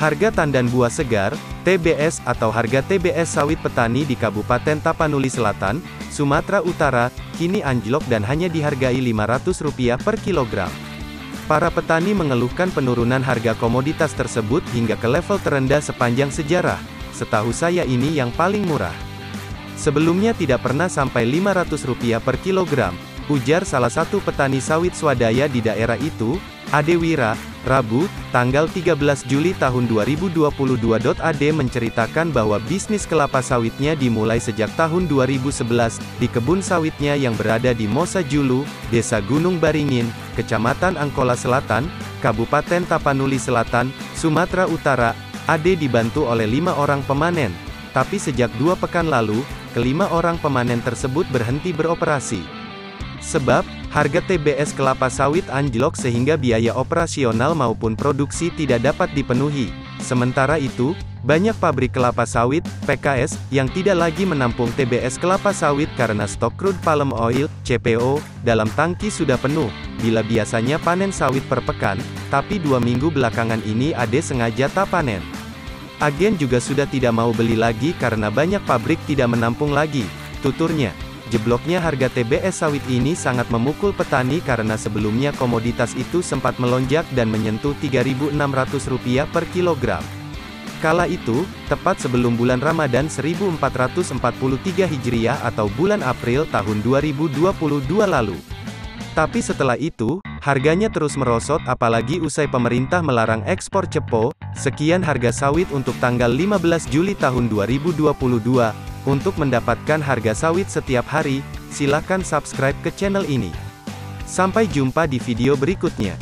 Harga tandan buah segar, TBS atau harga TBS sawit petani di Kabupaten Tapanuli Selatan, Sumatera Utara, kini anjlok dan hanya dihargai Rp500 per kilogram. Para petani mengeluhkan penurunan harga komoditas tersebut hingga ke level terendah sepanjang sejarah. Setahu saya ini yang paling murah. Sebelumnya tidak pernah sampai Rp500 per kilogram, ujar salah satu petani sawit swadaya di daerah itu, Ade Wira, Rabu, tanggal 13 Juli tahun 2022. Ade menceritakan bahwa bisnis kelapa sawitnya dimulai sejak tahun 2011, di kebun sawitnya yang berada di Mosa Julu, Desa Gunung Baringin, Kecamatan Angkola Selatan, Kabupaten Tapanuli Selatan, Sumatera Utara. Ade dibantu oleh lima orang pemanen. Tapi sejak dua pekan lalu, kelima orang pemanen tersebut berhenti beroperasi. Sebab, harga TBS kelapa sawit anjlok sehingga biaya operasional maupun produksi tidak dapat dipenuhi. Sementara itu, banyak pabrik kelapa sawit, PKS, yang tidak lagi menampung TBS kelapa sawit karena stok crude palm oil, CPO, dalam tangki sudah penuh. Bila biasanya panen sawit per pekan, tapi dua minggu belakangan ini Ade sengaja tak panen. Agen juga sudah tidak mau beli lagi karena banyak pabrik tidak menampung lagi, tuturnya. Jebloknya harga TBS sawit ini sangat memukul petani karena sebelumnya komoditas itu sempat melonjak dan menyentuh Rp3.600 per kilogram. Kala itu, tepat sebelum bulan Ramadan 1443 Hijriah atau bulan April tahun 2022 lalu. Tapi setelah itu, harganya terus merosot apalagi usai pemerintah melarang ekspor cepo, sekian harga sawit untuk tanggal 15 Juli tahun 2022, untuk mendapatkan harga sawit setiap hari, silakan subscribe ke channel ini. Sampai jumpa di video berikutnya.